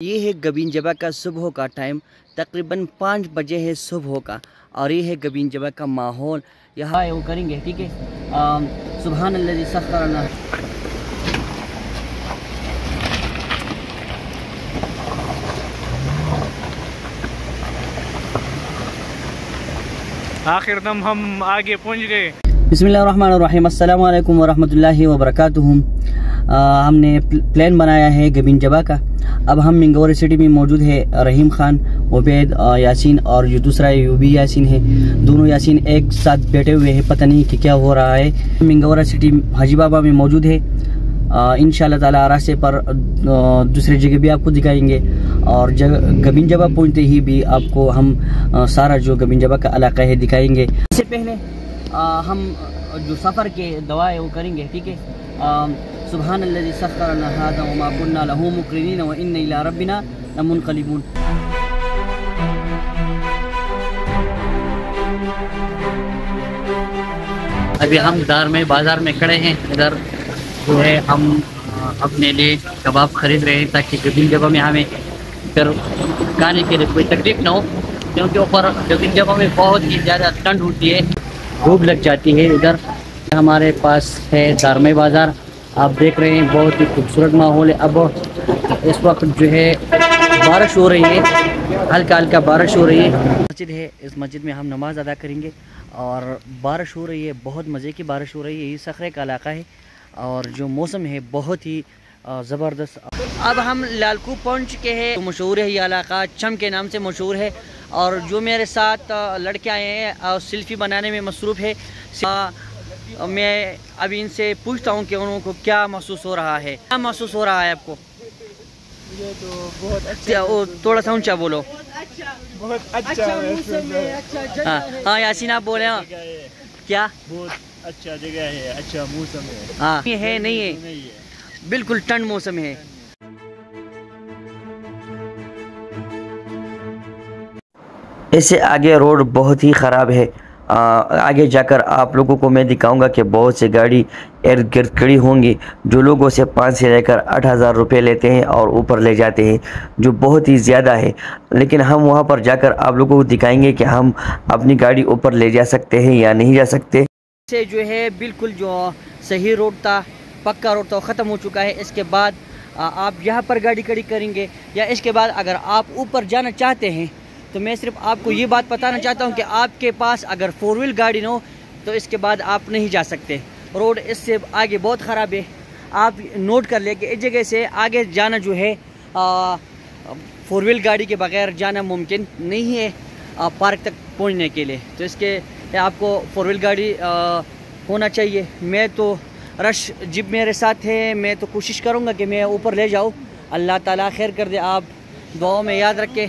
ये है गबीन जबा का सुबह का टाइम, तकरीबन पाँच बजे है सुबह का। और ये है गबीन जबा का माहौल। यहाँ वो करेंगे, ठीक है? सुबह अल्लाह आखिर दम हम आगे पहुँच गए। वालेकुम वरहमतुल्लाहि वबरकातुहू। हमने प्लान बनाया है गबीन जबा का। अब हम मिंगौर सिटी में मौजूद है रहीम खान, उबैद यासीन और जो दूसरा यूबी यासीन है। दोनों यासीन एक साथ बैठे हुए हैं, पता नहीं कि क्या हो रहा है। मिंगौरा सिटी हाजी बाबा में मौजूद है। इन ताला रास्ते पर दूसरी जगह भी आपको दिखाएँगे। और जगह गबीन जबा पहुँचते ही भी आपको हम सारा जो गबीन जबा का इलाका है दिखाएँगे। इससे पहले हम जो सफ़र के दवा है वो करेंगे, ठीक है? सुबहान सफ़रनाकुन्नाकुन्ना व इन रबिना अभी हम दार में, बाज़ार में खड़े हैं। इधर जो है हम अपने लिए कबाब ख़रीद रहे हैं ताकि गबिन जगह में हमें फिर खाने के लिए कोई तकलीफ़ ना हो, क्योंकि ऊपर गबिन जगह में बहुत ही ज़्यादा ठंड होती है भूख लग जाती है। इधर हमारे पास है दारमे बाज़ार। आप देख रहे हैं, बहुत ही खूबसूरत माहौल है। अब इस वक्त जो है, बारिश हो रही है। हल्का हल्का बारिश हो रही है। मस्जिद है, इस मस्जिद में हम नमाज़ अदा करेंगे। और बारिश हो रही है, बहुत मज़े की बारिश हो रही है। ये सखरे का इलाका है। और जो मौसम है, बहुत ही ज़बरदस्त। अब हम लालकू पहुँच चुके हैं। तो मशहूर है ये इलाका, चम के नाम से मशहूर है। और जो मेरे साथ लड़के आए हैं और सेल्फ़ी बनाने में मसरूफ़ है। मैं अभी इनसे पूछता हूँ कि उनको क्या महसूस हो रहा है। क्या महसूस हो रहा है आपको? ये तो बहुत अच्छा वो थोड़ा सा ऊँचा बोलो। बहुत अच्छा, अच्छा हाँ हाँ यासीन आप बोले हाँ। क्या? बहुत अच्छा जगह है अच्छा मौसम है। हाँ। ये है। नहीं है। बिल्कुल ठंड मौसम है। इससे आगे रोड बहुत ही ख़राब है। आगे जाकर आप लोगों को मैं दिखाऊँगा कि बहुत से गाड़ी इर्द गिर्द खड़ी होंगी। जो लोगों से पाँच से लेकर आठ हज़ार रुपये लेते हैं और ऊपर ले जाते हैं, जो बहुत ही ज़्यादा है। लेकिन हम वहाँ पर जाकर आप लोगों को दिखाएँगे कि हम अपनी गाड़ी ऊपर ले जा सकते हैं या नहीं जा सकते। से जो है बिल्कुल जो सही रोड था, पक्का रोड था, ख़त्म हो चुका है। इसके बाद आप यहाँ पर गाड़ी खड़ी करेंगे या इसके बाद अगर आप ऊपर जाना चाहते हैं तो मैं सिर्फ़ आपको ये बात बताना चाहता हूँ कि आपके पास अगर फोर व्हील गाड़ी ना हो तो इसके बाद आप नहीं जा सकते। रोड इससे आगे बहुत ख़राब है। आप नोट कर ले कि इस जगह से आगे जाना जो है फोर व्हील गाड़ी के बगैर जाना मुमकिन नहीं है आ, पार्क तक पहुँचने के लिए। तो इसके आपको फोर व्हील गाड़ी आ, होना चाहिए। मैं तो रश जिप मेरे साथ है। मैं तो कोशिश करूँगा कि मैं ऊपर ले जाऊँ। अल्लाह ताला खैर कर दे आप। दुआओं में याद रखें।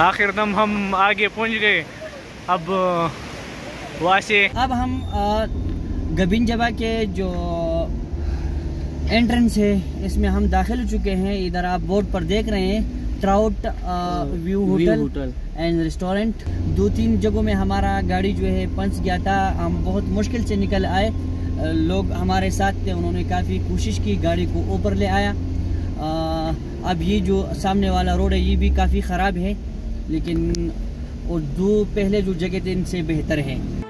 आखिर दम हम आगे पहुँच गए। अब वहाँ से अब हम गबिन जबा के जो एंट्रेंस है इसमें हम दाखिल हो चुके हैं। इधर आप बोर्ड पर देख रहे हैं trout view hotel and restaurant दो तीन जगहों में हमारा गाड़ी जो है पंच गया था। हम बहुत मुश्किल से निकल आए। लोग हमारे साथ थे उन्होंने काफ़ी कोशिश की गाड़ी को ऊपर ले आया। आ, अब ये जो सामने वाला रोड है ये भी काफ़ी ख़राब है। लेकिन और जो पहले जो जगह थे इनसे बेहतर हैं।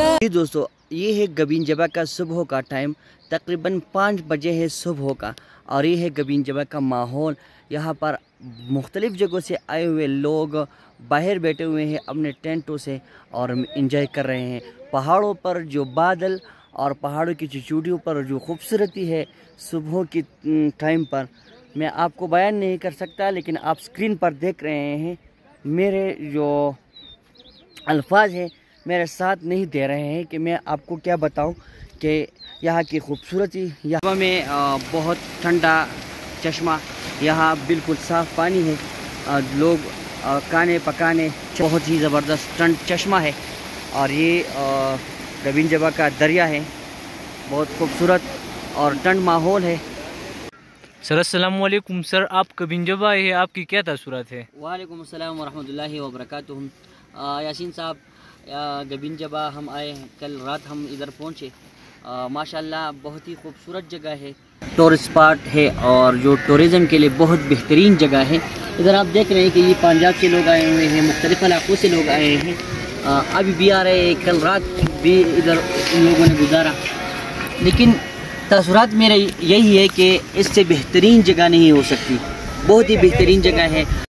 दोस्तों, ये है गबीन जबा का सुबह का टाइम तकरीबन पाँच बजे है सुबह का। और ये है गबीन जबा का माहौल। यहाँ पर मुख्तलिफ़ जगहों से आए हुए लोग बाहर बैठे हुए हैं, अपने टेंटों से और इन्जॉय कर रहे हैं। पहाड़ों पर जो बादल और पहाड़ों की जो चोटियों पर जो खूबसूरती है सुबह की टाइम पर, मैं आपको बयान नहीं कर सकता, लेकिन आप स्क्रीन पर देख रहे हैं। मेरे जो अल्फाज हैं मेरे साथ नहीं दे रहे हैं कि मैं आपको क्या बताऊँ कि यहाँ की खूबसूरती यहाँ में बहुत ठंडा चश्मा यहाँ बिल्कुल साफ़ पानी है। लोग खाने पकाने बहुत ही ज़बरदस्त ठंड चश्मा है। और ये रबिन जबा का दरिया है। बहुत खूबसूरत और ठंड माहौल है। सर अस्सलाम वालेकुम सर आप कबिन जबा है आपकी क्या तसुरत है? वालेकुम अस्सलाम वरहमतुल्लाहि वबरकातुहू। यासीन साहब गबिन जबा हम आए हैं, कल रात हम इधर पहुँचे माशाल्लाह बहुत ही खूबसूरत जगह है। टूरिस्ट स्पॉट है और जो टूरिज़म के लिए बहुत बेहतरीन जगह है। इधर आप देख रहे हैं कि ये पंजाब से लोग आए हुए हैं, मुख्तलिफ़ इलाकों से लोग आए हैं। अभी भी आ रहे हैं, कल रात भी इधर इन लोगों ने गुजारा। लेकिन तसरात मेरा यही है कि इससे बेहतरीन जगह नहीं हो सकती। बहुत ही बेहतरीन जगह है।